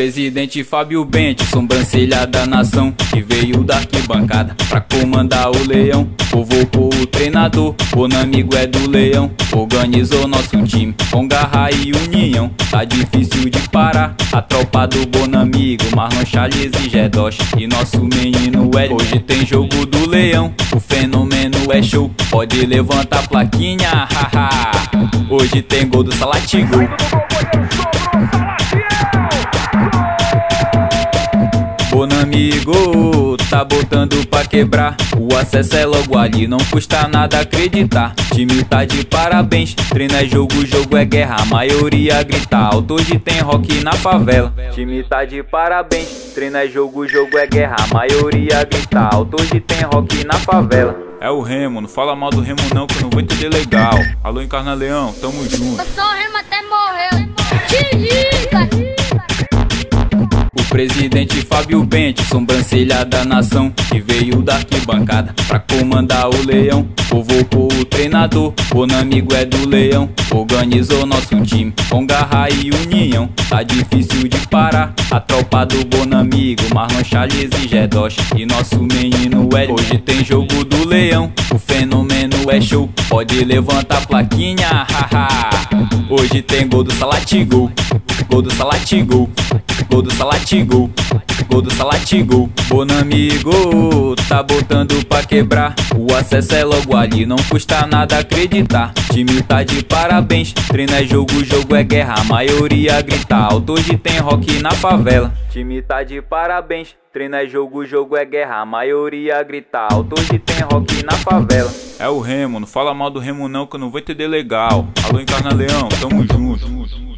presidente Fábio Bente, sobrancelha da nação, que veio da arquibancada pra comandar o leão. Convocou o treinador, o amigo é do leão. Organizou nosso time com garra e união. Tá difícil de parar, a tropa do Bonamigo, Marlon Charles e Gedosh. E nosso menino é hoje tem jogo do leão. O fenômeno é show, pode levantar a plaquinha. Hoje tem gol do Salatigo. Tá botando pra quebrar. O acesso é logo ali, não custa nada acreditar. Time tá de parabéns, treino é jogo, jogo é guerra. A maioria grita alto, hoje tem rock na favela. Time tá de parabéns, treino é jogo, jogo é guerra. A maioria grita alto, hoje tem rock na favela. É o Remo, não fala mal do Remo não, que eu não vou entender legal. Alô, Encarna Leão, tamo junto. Eu sou o Remo até morreu. Te liga! Presidente Fábio Bente, sobrancelha da nação, que veio da arquibancada pra comandar o leão. Convocou o treinador, o amigo é do leão. Organizou nosso time com garra e união. Tá difícil de parar, a tropa do Bonamigo, Marlon Charles e Gedosh. E nosso menino é hoje tem jogo do leão. O fenômeno é show, pode levantar a plaquinha, haha. Hoje tem gol do Salatigo, gol do Salatigo. Gol do Salatigo, gol do Salatigo. Bonamigo, tá botando pra quebrar. O acesso é logo ali, não custa nada acreditar. Time tá de parabéns, treino é jogo, jogo é guerra. A maioria grita alto, hoje tem rock na favela. Time tá de parabéns, treino é jogo, jogo é guerra. A maioria grita alto, hoje tem rock na favela. É o Remo, não fala mal do Remo não, que eu não vou entender legal. Alô, Encarna Leão, tamo junto.